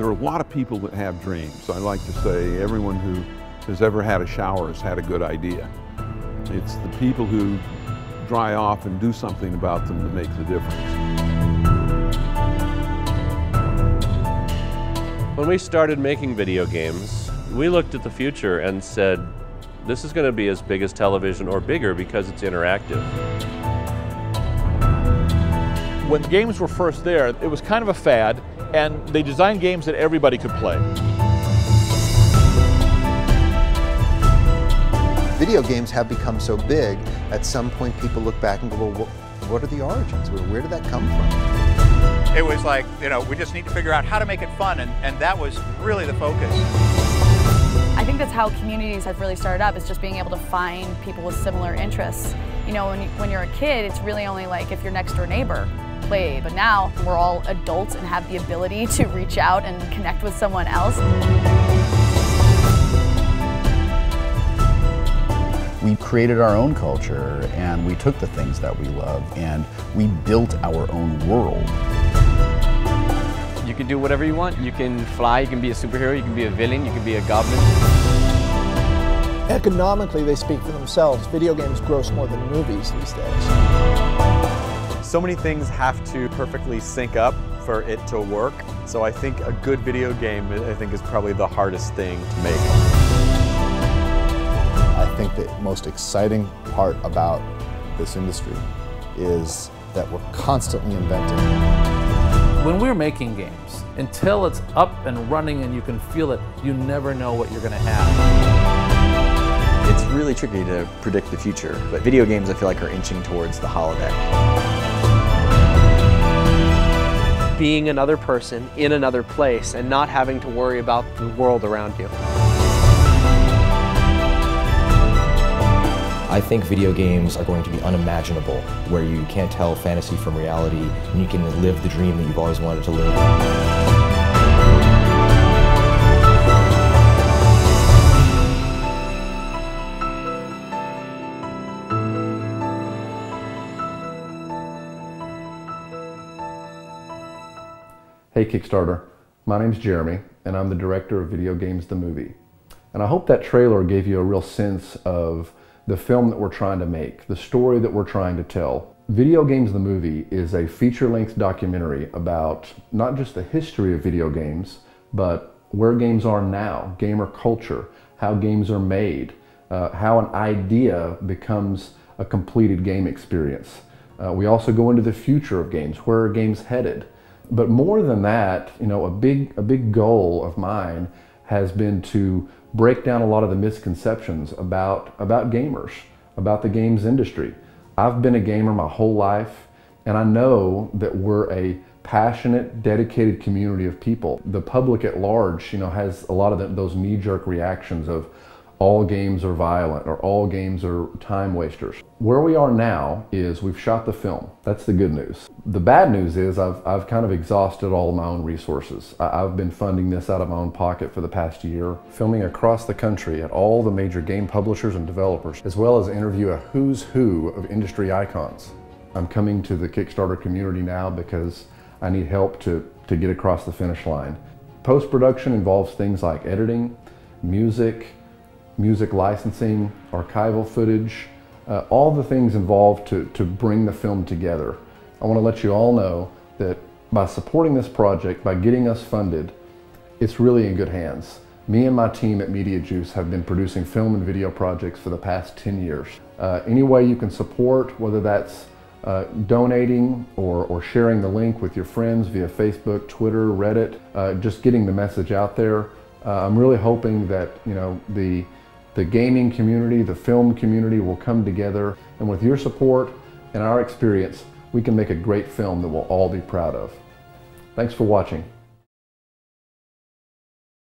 There are a lot of people that have dreams. I like to say everyone who has ever had a shower has had a good idea. It's the people who dry off and do something about them that make the difference. When we started making video games, we looked at the future and said, this is going to be as big as television or bigger because it's interactive. When games were first there, it was kind of a fad, and they designed games that everybody could play. Video games have become so big, at some point people look back and go, well, what are the origins? Where did that come from? It was like, you know, we just need to figure out how to make it fun, and, and that was really the focus. I think that's how communities have really started up, is just being able to find people with similar interests. You know, when, you, when you're a kid, it's really only like if your next door neighbor play, but now we're all adults and have the ability to reach out and connect with someone else. We created our own culture and we took the things that we love and we built our own world. You can do whatever you want. You can fly, you can be a superhero, you can be a villain, you can be a goblin. Economically, they speak for themselves. Video games gross more than movies these days. So many things have to perfectly sync up for it to work. So I think a good video game, I think, is probably the hardest thing to make. I think the most exciting part about this industry is that we're constantly inventing. When we're making games, until it's up and running and you can feel it, you never know what you're going to have. It's really tricky to predict the future, but video games I feel like are inching towards the holodeck being another person in another place and not having to worry about the world around you. I think video games are going to be unimaginable, where you can't tell fantasy from reality and you can live the dream that you've always wanted to live. Hey Kickstarter, my name's Jeremy and I'm the director of Video Games the Movie. And I hope that trailer gave you a real sense of the film that we're trying to make, the story that we're trying to tell. Video Games the Movie is a feature-length documentary about not just the history of video games, but where games are now, gamer culture, how games are made, uh, how an idea becomes a completed game experience. Uh, we also go into the future of games, where are games headed? But more than that, you know, a big, a big goal of mine has been to break down a lot of the misconceptions about, about gamers, about the games industry. I've been a gamer my whole life, and I know that we're a passionate, dedicated community of people. The public at large, you know, has a lot of the, those knee-jerk reactions of, all games are violent or all games are time wasters. Where we are now is we've shot the film. That's the good news. The bad news is I've, I've kind of exhausted all of my own resources. I, have been funding this out of my own pocket for the past year, filming across the country at all the major game publishers and developers, as well as interview a who's who of industry icons. I'm coming to the Kickstarter community now because I need help to, to get across the finish line. Post-production involves things like editing, music, music licensing, archival footage, uh, all the things involved to, to bring the film together. I want to let you all know that by supporting this project, by getting us funded, it's really in good hands. Me and my team at Media Juice have been producing film and video projects for the past 10 years. Uh, any way you can support, whether that's uh, donating or, or sharing the link with your friends via Facebook, Twitter, Reddit, uh, just getting the message out there. Uh, I'm really hoping that you know the the gaming community, the film community will come together and with your support and our experience, we can make a great film that we'll all be proud of. Thanks for watching.